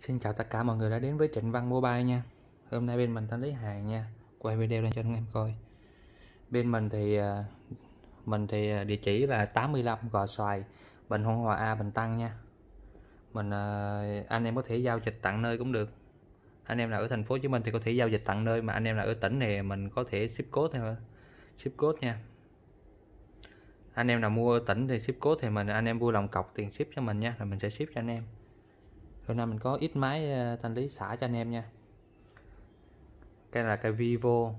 Xin chào tất cả mọi người đã đến với Trịnh Văn Mobile nha. Hôm nay bên mình thanh lý hàng nha. Quay video lên cho anh em coi. Bên mình thì à, Mình thì à, địa chỉ là 85 Gò Xoài Bình Hưng Hòa A Bình Tăng nha. Mình à, Anh em có thể giao dịch tặng nơi cũng được. Anh em nào ở thành phố Hồ Chí Minh thì có thể giao dịch tặng nơi Mà anh em nào ở tỉnh thì mình có thể ship code thôi, Ship code nha. Anh em nào mua ở tỉnh thì ship code thì mình anh em vui lòng cọc tiền ship cho mình nha Rồi mình sẽ ship cho anh em hôm nay mình có ít máy ờ, thanh lý xả cho anh em nha. Cây là cây Vivo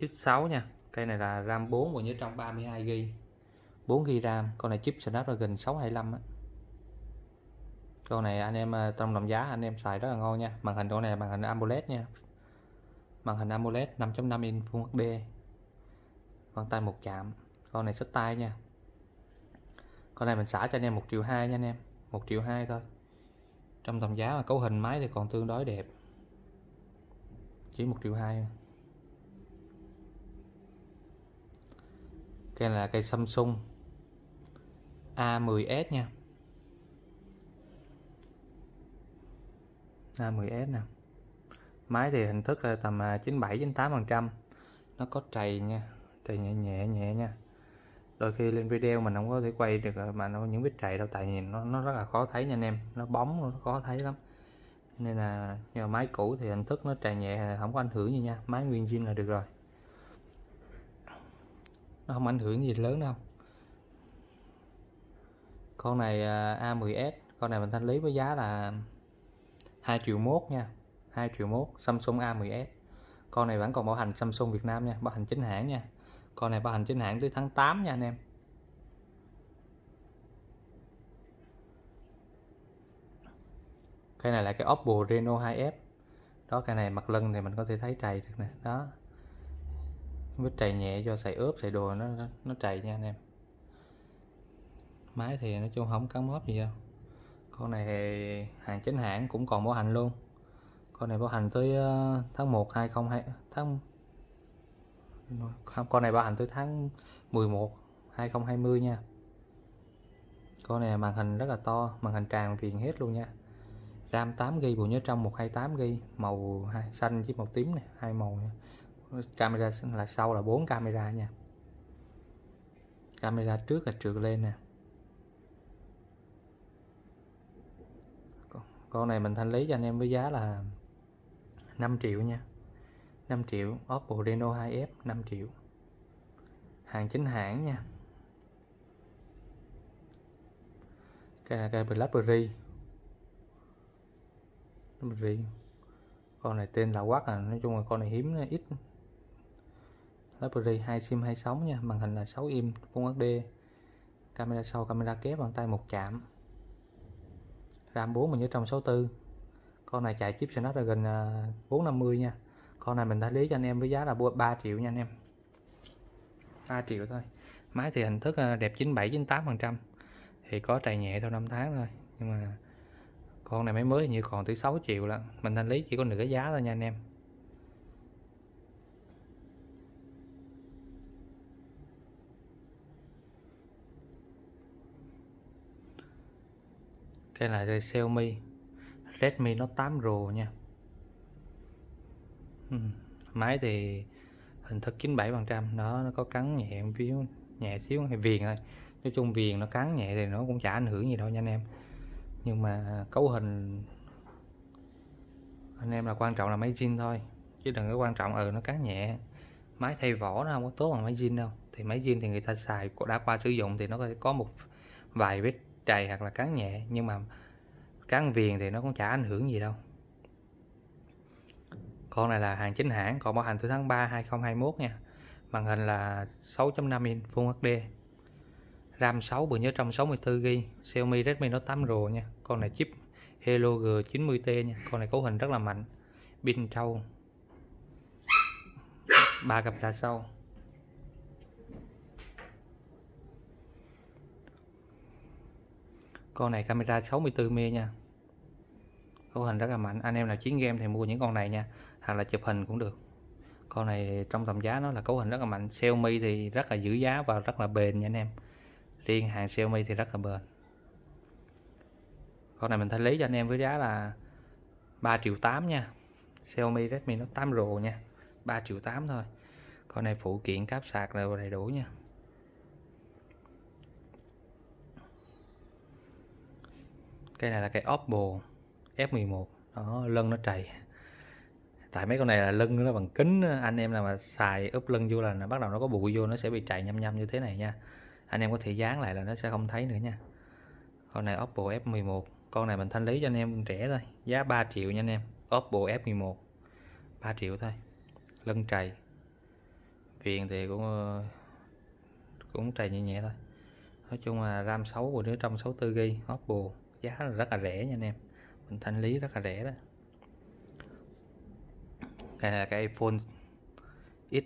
X6 nha. Cây này là RAM 4 và nhớ trong 32GB 4GB RAM, con này chip Snapdragon 625 á. Con này anh em ờ, trong đồng giá anh em xài rất là ngon nha. Màn hình con này màn hình AMOLED nha. Màn hình AMOLED 5.5 inch Full HD vân tay một chạm. Con này xách tay nha. Con này mình xả cho anh em một triệu hai nha anh em. Một triệu hai thôi trong tầm giá mà cấu hình máy thì còn tương đối đẹp. Chỉ một triệu hai cây là cây Samsung A10s nha. A10s nè. Máy thì hình thức là tầm à, 97 98 phần trăm. Nó có trầy nha, trầy nhẹ nhẹ nhẹ nha đôi khi lên video mình không có thể quay được à, mà nó, những vết chạy đâu, tại vì nó nó rất là khó thấy nha anh em. Nó bóng, nó khó thấy lắm. Nên là nhờ máy cũ thì hình thức nó trầy nhẹ, không có ảnh hưởng gì nha. Máy nguyên zin là được rồi. Nó không ảnh hưởng gì lớn đâu. Con này à, A10s con này mình thanh lý với giá là 2 triệu mốt nha. 2 triệu mốt, Samsung A10s con này vẫn còn bảo hành Samsung Việt Nam nha, bảo hành chính hãng nha con này bảo hành chính hãng tới tháng 8 nha anh em. Cái này là cái Oppo Reno 2F đó, cái này mặt lưng thì mình có thể thấy trầy được nè. Đó. Vết trầy nhẹ do xài ướp xài đồ nó nó trầy nha anh em. Máy thì nói chung không cắn móp gì đâu. Con này thì hàng chính hãng cũng còn bảo hành luôn. Con này bảo hành tới ờ, tháng 1 2020 tháng con này bảo hành tới tháng 11 2020 nha. Con này màn hình rất là to, màn hình tràn viền hết luôn nha. RAM 8GB bộ nhớ trong 128GB màu xanh với màu tím này, hai màu nha. camera là sau là 4 camera nha. Camera trước là trượt lên nè. Con này mình thanh lý cho anh em với giá là 5 triệu nha. 5 triệu, Oppo Reno 2F 5 triệu. Hàng chính hãng nha. Cây là cây Blackberry. Blackberry. Con này tên là quát à nói chung là con này hiếm, nó ít. Blackberry 2 sim 2 sóng nha, màn hình là 6 im, Full HD camera sau, camera kép bằng tay một chạm. RAM 4 mình nhớ trong 64 con này chạy chip Snapdragon à, 450 nha con này mình đã lý cho anh em với giá là 3 triệu nha anh em. 3 triệu thôi. Máy thì hình thức ờ, đẹp 97 98 phần trăm. Thì có trầy nhẹ theo năm tháng thôi. Nhưng mà con này máy mới như còn tới 6 triệu là mình thanh lý chỉ có nửa giá thôi nha anh em. Đây này là Xiaomi Redmi Note 8 Pro nha máy thì hình thức 97 phần trăm, nó nó có cắn nhẹ xíu nhẹ xíu, hay viền thôi. Nói chung viền nó cắn nhẹ thì nó cũng chả ảnh hưởng gì đâu nha anh em. Nhưng mà cấu hình, anh em là quan trọng là máy zin thôi, chứ đừng có quan trọng ừ nó cắn nhẹ. Máy thay vỏ nó không có tốt bằng máy zin đâu. Thì máy zin thì người ta xài, đã qua sử dụng thì nó có một vài vết trầy hoặc là cắn nhẹ, nhưng mà cắn viền thì nó cũng chả ảnh hưởng gì đâu con này là hàng chính hãng, còn bảo hành từ tháng 3 2021 nha. Màn hình là 6.5 inch, Full HD RAM 6 bộ nhớ trong 64GB Xiaomi Redmi Note 8 Pro nha. Con này chip Hello G90T nha. Con này cấu hình rất là mạnh. Pin trâu. Ba camera sau. Con này camera 64 m nha. Cấu hình rất là mạnh. Anh em nào chiến game thì mua những con này nha hoặc là chụp hình cũng được. Con này trong tầm giá nó là cấu hình rất là mạnh. Xiaomi thì rất là giữ giá và rất là bền nha anh em. Riêng hàng Xiaomi thì rất là bền. Con này mình thanh lý cho anh em với giá là 3 triệu 8 nha. Xiaomi Redmi Note 8 Pro nha. 3 triệu 8 thôi. Con này phụ kiện cáp sạc là đầy đủ nha. Cái này là cái Oppo F11 đó lân nó trầy tại mấy con này là lưng nó bằng kính anh em là mà xài úp lưng vô là nó bắt đầu nó có bụi vô, nó sẽ bị chạy nhăm nhăm như thế này nha. Anh em có thể dán lại là nó sẽ không thấy nữa nha. Con này Oppo F11 con này mình thanh lý cho anh em rẻ thôi, giá 3 triệu nha anh em. Oppo F11 3 triệu thôi, lưng trầy. Viền thì cũng ờ, cũng trầy nhẹ nhẹ thôi. Nói chung là RAM 6 của đứa trong 64GB Oppo, giá rất là rẻ nha anh em. Mình thanh lý rất là rẻ đó đây là cái iPhone X,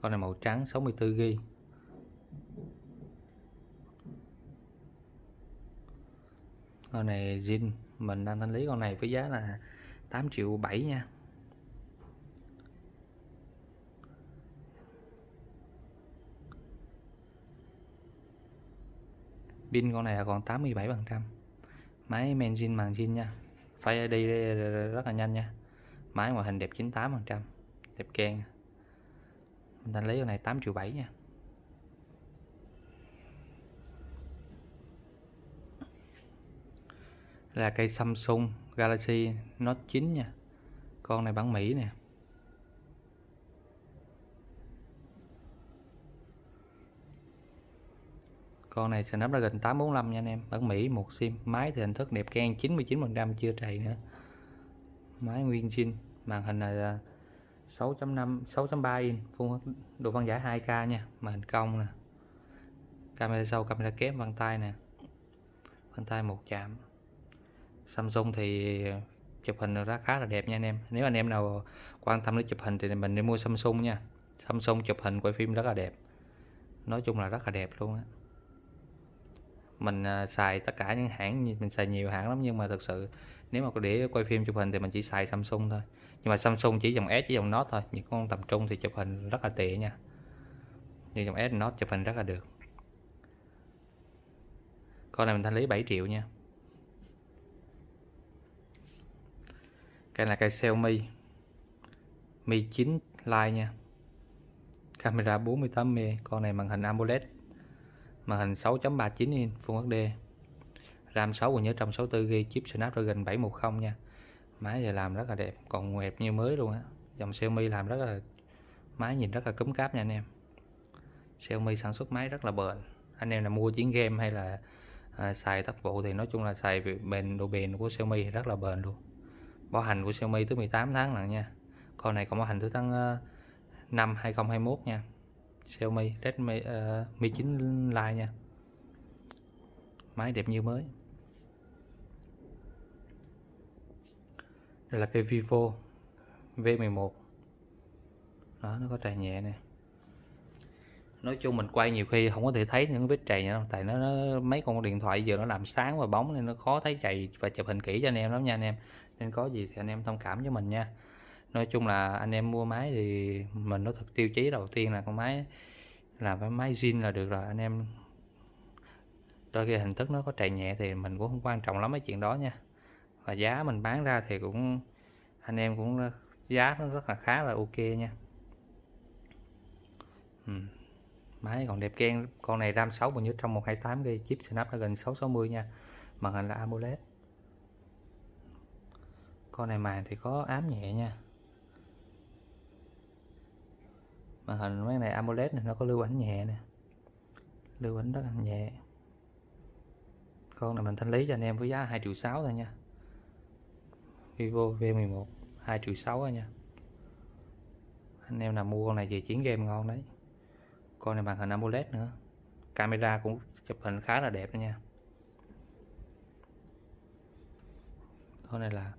con này màu trắng 64GB con này zin mình đang thanh lý con này với giá là 8 triệu 7 nha. Pin con này là còn 87 phần trăm. Máy men zin màng zin nha. Phải ID rất là nhanh nha máy ngoại hình đẹp 98 phần trăm, đẹp keng. Mình đang lấy con này 8 triệu 7 nha. Là cây Samsung Galaxy Note 9 nha. Con này bản Mỹ nè. Con này Snapdragon 845 nha anh em. Bản Mỹ, một sim. Máy thì hình thức đẹp keng 99% chưa trầy nữa máy nguyên zin màn hình là 6.5 6.3 inch full độ phân giải 2K nha, màn hình cong nè. Camera sau, camera kép vân tay nè. Vân tay một chạm. Samsung thì chụp hình ra khá là đẹp nha anh em. Nếu anh em nào quan tâm đến chụp hình thì mình nên mua Samsung nha. Samsung chụp hình quay phim rất là đẹp. Nói chung là rất là đẹp luôn á. Mình à, xài tất cả những hãng, mình xài nhiều hãng lắm nhưng mà thực sự nếu mà để quay phim chụp hình thì mình chỉ xài Samsung thôi. Nhưng mà Samsung chỉ dòng S, chỉ dòng Note thôi. Những con tầm trung thì chụp hình rất là tệ nha. Như dòng S, Note chụp hình rất là được. Con này mình thanh lý 7 triệu nha. Cái là cây Xiaomi Mi 9 Lite nha. Camera 48 m con này màn hình AMOLED, màn hình 6.39 inch, Full HD RAM 6 của nhớ 164GB chip Snapdragon 710 nha. Máy giờ làm rất là đẹp còn đẹp như mới luôn á. Dòng Xiaomi làm rất là máy nhìn rất là cấm cáp nha anh em. Xiaomi sản xuất máy rất là bền. Anh em là mua chiến game hay là à, xài tác vụ thì nói chung là xài bền độ bền của Xiaomi rất là bền luôn. Bảo hành của Xiaomi tới 18 tháng lần nha. Con này còn bảo hành tới tháng uh, 5 2021 nha. Xiaomi Redmi uh, Mi 9 Lite nha. Máy đẹp như mới. Đây là cây Vivo V11 đó nó có trà nhẹ nè. Nói chung mình quay nhiều khi không có thể thấy những vết trầy nữa tại nó, nó mấy con điện thoại giờ nó làm sáng và bóng nên nó khó thấy trầy và chụp hình kỹ cho anh em lắm nha anh em. Nên có gì thì anh em thông cảm với mình nha. Nói chung là anh em mua máy thì mình nó thực tiêu chí đầu tiên là con máy là cái máy zin là được rồi. Anh em đôi khi hình thức nó có trầy nhẹ thì mình cũng không quan trọng lắm cái chuyện đó nha và giá mình bán ra thì cũng, anh em cũng giá nó rất là khá là ok nha. Ừ. máy còn đẹp keng con này RAM 6 bao nhiêu trong 128 g chip Snapdragon 660 nha, màn hình là AMOLED. Con này màn thì có ám nhẹ nha. Màn hình mấy này AMOLED này nó có lưu ảnh nhẹ nè, lưu ảnh rất là nhẹ. Con này mình thanh lý cho anh em với giá 2 triệu 6 thôi nha. Vivo V11 2 triệu 6 nha. Anh em nào mua con này về chiến game ngon đấy. Con này màn hình AMOLED nữa. Camera cũng chụp hình khá là đẹp đó nha. Con này là,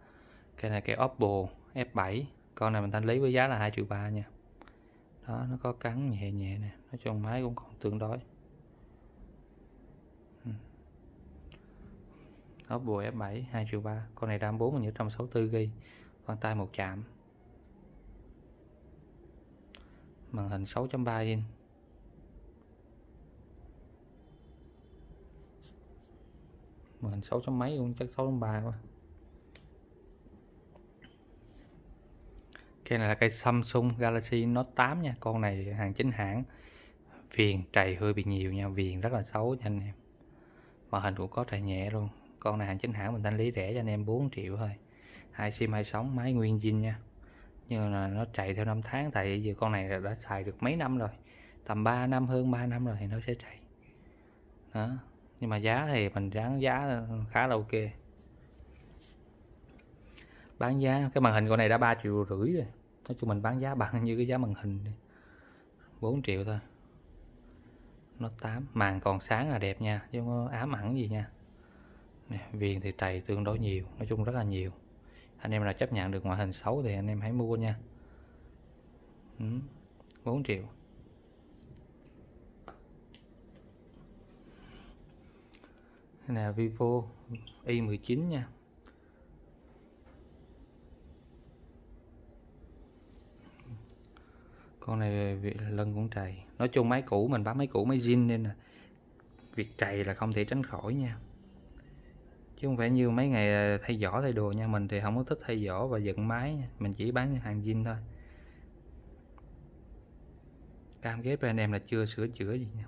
cái này cái Oppo F7 con này mình thanh lý với giá là 2 triệu 3 nha. Đó, nó có cắn nhẹ nhẹ nè. Nói chung máy cũng còn tương đối. Ốp Oppo F7 2 triệu 3 con này RAM 4 mình nhớ 164GB vân tay một chạm. Màn hình 6.3 inch màn hình 6 chấm mấy, cũng chắc 6 3 quá. Cái này là cây Samsung Galaxy Note 8 nha. Con này hàng chính hãng. Viền trầy hơi bị nhiều nha. Viền rất là xấu nha anh em. Màn hình cũng có trầy nhẹ luôn con này hàng chính hãng mình thanh lý rẻ cho anh em 4 triệu thôi. Hai sim, hai sóng, máy nguyên zin nha. Nhưng là nó chạy theo năm tháng, tại vì con này đã xài được mấy năm rồi. Tầm 3 năm, hơn 3 năm rồi thì nó sẽ chạy. Đó. Nhưng mà giá thì mình dán giá khá là ok. Bán giá, cái màn hình con này đã 3 triệu rưỡi rồi. Nói chung mình bán giá bằng như cái giá màn hình 4 triệu thôi. Nó 8 màn còn sáng là đẹp nha, chứ không có ám ẩn gì nha viền thì trầy tương đối nhiều nói chung rất là nhiều. Anh em nào chấp nhận được ngoại hình xấu thì anh em hãy mua nha. Ừ, 4 triệu. Đây là Vivo Y19 nha. Con này lân cũng trầy. Nói chung máy cũ mình bán máy cũ máy zin nên là việc trầy là không thể tránh khỏi nha chứ không phải như mấy ngày ờ, thay vỏ thay đồ nha, mình thì không có thích thay vỏ và dựng máy mình chỉ bán hàng zin thôi. Cam kết với anh em là chưa sửa chữa gì nha.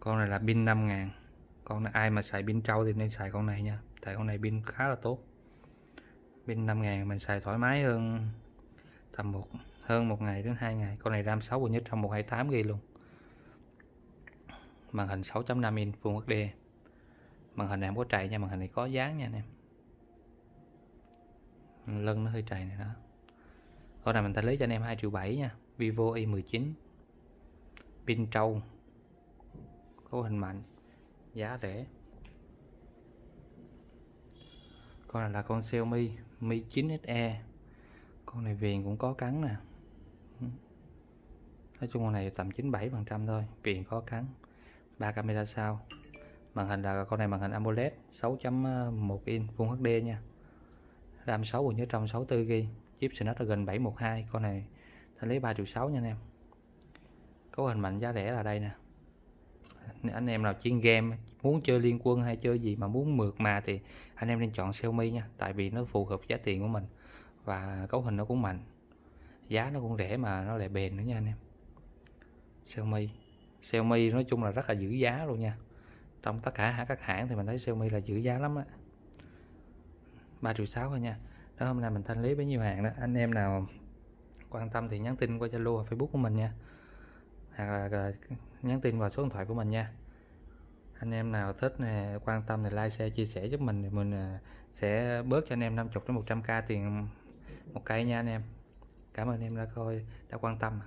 Con này là pin 5 ngàn, con này, ai mà xài pin trâu thì nên xài con này nha, tại con này pin khá là tốt. Pin 5 ngàn mình xài thoải mái hơn, tầm một, hơn một ngày đến hai ngày, con này RAM 6 nhất trong 128 ghi luôn màn hình 6.5 inch Full HD màn hình này không có trầy nha, màn hình này có dáng nha anh em. Lưng nó hơi trầy này đó. Con này mình ta lấy cho anh em 2 triệu 7 nha. Vivo i19 pin trâu. Cấu hình mạnh. Giá rẻ. Con này là con Xiaomi Mi 9SE con này viền cũng có cắn nè. Nói chung con này tầm 97 phần trăm thôi, viền có cắn ba camera sau. Màn hình là con này màn hình AMOLED 6.1 inch, Full HD nha. RAM 6 bộ nhớ trong 64 GB chip Snapdragon 712 con này thanh lấy 3 triệu 6 nha anh em. Cấu hình mạnh giá rẻ là đây nè. Anh em nào chuyên game, muốn chơi liên quân hay chơi gì mà muốn mượt mà thì anh em nên chọn Xiaomi nha, tại vì nó phù hợp giá tiền của mình và cấu hình nó cũng mạnh. Giá nó cũng rẻ mà nó lại bền nữa nha anh em. Xiaomi. Xiaomi nói chung là rất là giữ giá luôn nha. Trong tất cả các hãng thì mình thấy Xiaomi là giữ giá lắm á. 3 triệu 6 thôi nha. Đó, hôm nay mình thanh lý với nhiều hàng đó. Anh em nào quan tâm thì nhắn tin qua Zalo và Facebook của mình nha. Hoặc là à, nhắn tin vào số điện thoại của mình nha. Anh em nào thích nè, quan tâm thì like, share, chia sẻ giúp mình thì mình à, sẽ bớt cho anh em 50 đến 100k tiền một cây nha anh em. Cảm ơn anh em đã coi, đã quan tâm.